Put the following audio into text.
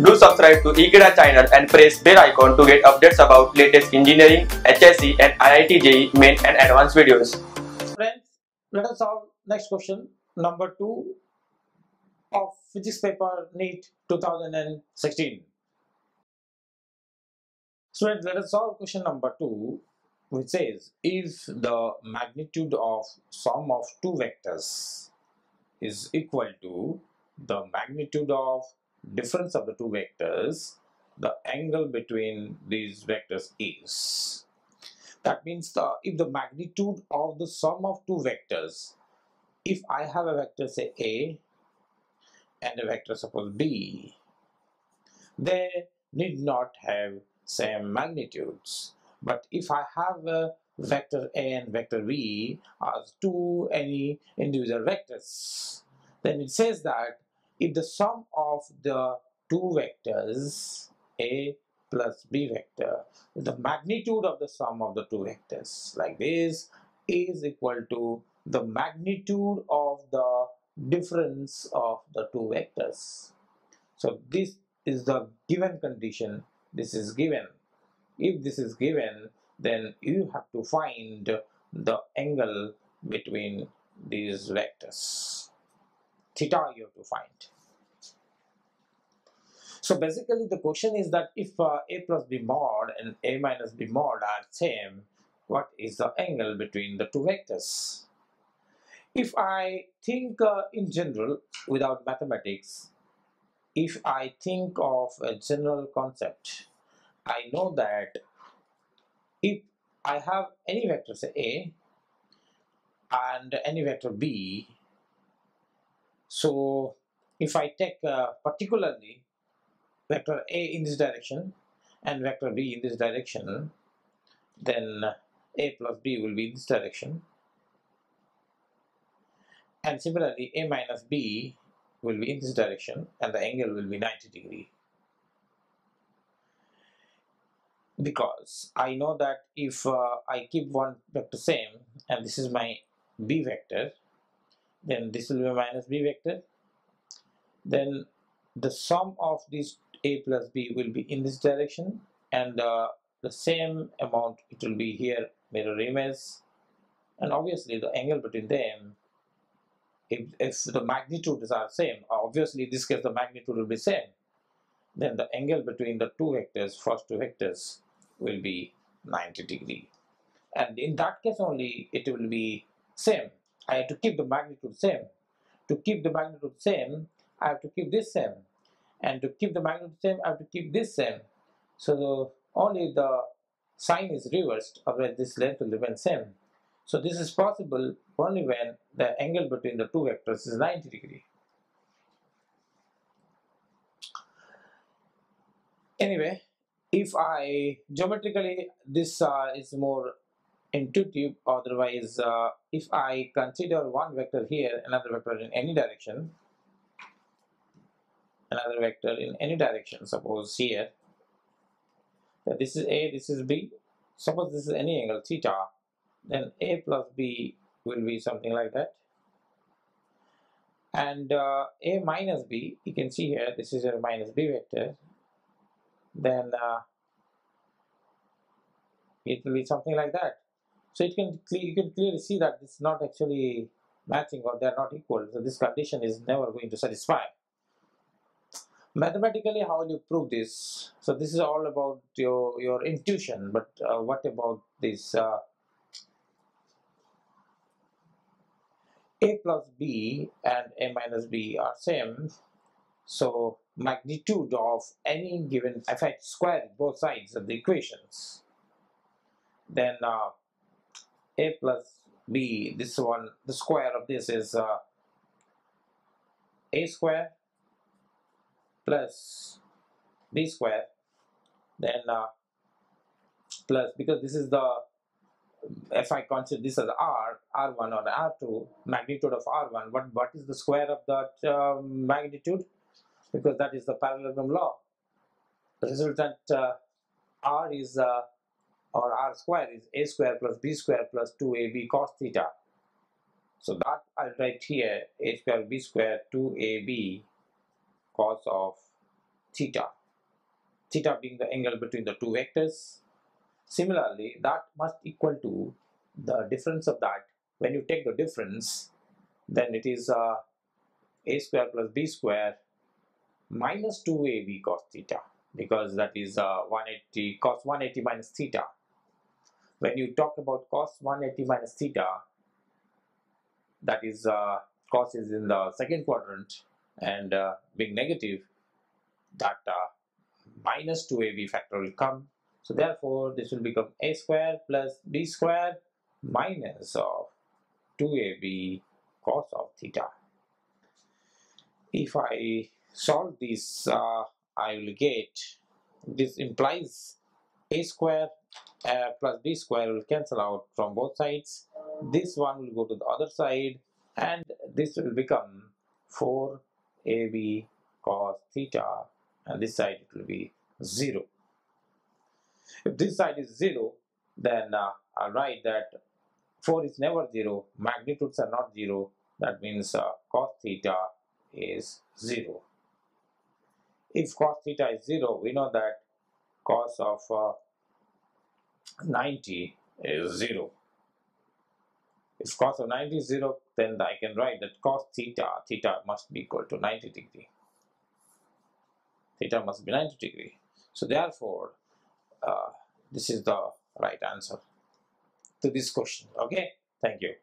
Do subscribe to Ekeeda channel and press bell icon to get updates about latest engineering, HSC and IIT JEE main and advanced videos. Friends, let us solve next question number 2 of physics paper NEET 2016. Students, let us solve question number 2 which says if the magnitude of sum of two vectors is equal to the magnitude of difference of the two vectors, the angle between these vectors is. That means the if the magnitude of the sum of two vectors, if I have a vector say A and a vector suppose B, they need not have same magnitudes. But if I have a vector A and vector B as two any individual vectors, then it says that if the sum of the two vectors A plus B vector, the magnitude of the sum of the two vectors like this is equal to the magnitude of the difference of the two vectors. So this is the given condition, this is given. If this is given, then you have to find the angle between these vectors. Theta you have to find. So basically the question is that if uh, a plus b mod and a minus b mod are same, what is the angle between the two vectors? If I think uh, in general without mathematics, if I think of a general concept, I know that if I have any vector say a and any vector b, so if I take uh, particularly vector a in this direction and vector b in this direction, then a plus b will be in this direction. And similarly a minus b will be in this direction and the angle will be 90 degree. Because I know that if uh, I keep one vector same and this is my b vector then this will be minus b vector. Then the sum of these a plus b will be in this direction and uh, the same amount it will be here mirror image. And obviously the angle between them if, if the magnitudes are same obviously in this case the magnitude will be same. Then the angle between the two vectors first two vectors will be 90 degree. And in that case only it will be same I have to keep the magnitude same. To keep the magnitude same I have to keep this same. And to keep the magnitude same I have to keep this same. So the, only the sign is reversed otherwise this length will remain same. So this is possible only when the angle between the two vectors is 90 degree. Anyway if I geometrically this uh, is more intuitive otherwise uh, if I consider one vector here another vector in any direction another vector in any direction suppose here that this is a this is b suppose this is any angle theta then a plus b will be something like that. And uh, a minus b you can see here this is a minus b vector then uh, it will be something like that so it can you can clearly see that it's not actually matching or they're not equal. So this condition is never going to satisfy. Mathematically how will you prove this? So this is all about your your intuition but uh, what about this uh, a plus b and a minus b are same. So magnitude of any given I square both sides of the equations then uh, a plus b. This one the square of this is uh, a square plus b square. Then uh, plus because this is the if I consider this as r r1 or r2 magnitude of r1 what what is the square of that uh, magnitude? Because that is the parallelogram law. The resultant uh, r is uh, or r square is a square plus b square plus 2ab cos theta. So that I'll write here a square b square 2ab cos of theta. Theta being the angle between the two vectors. Similarly that must equal to the difference of that. When you take the difference then it is uh, a square plus b square minus 2ab cos theta. Because that is uh, 180 cos 180 minus theta when you talk about cos 180 minus theta that is uh, cos is in the second quadrant and uh, being negative that uh, minus 2ab factor will come. So therefore this will become a square plus b square minus of 2ab cos of theta. If I solve this uh, I will get this implies a square uh, plus b square will cancel out from both sides. This one will go to the other side. And this will become 4ab cos theta. And this side it will be 0 if this side is 0 then uh, I'll write that 4 is never 0 magnitudes are not 0 that means uh, cos theta is 0 if cos theta is 0 we know that cos of uh, 90 is 0 if cos of 90 is 0 then I can write that cos theta theta must be equal to 90 degree. Theta must be 90 degree. So therefore uh, this is the right answer to this question. Okay? Thank you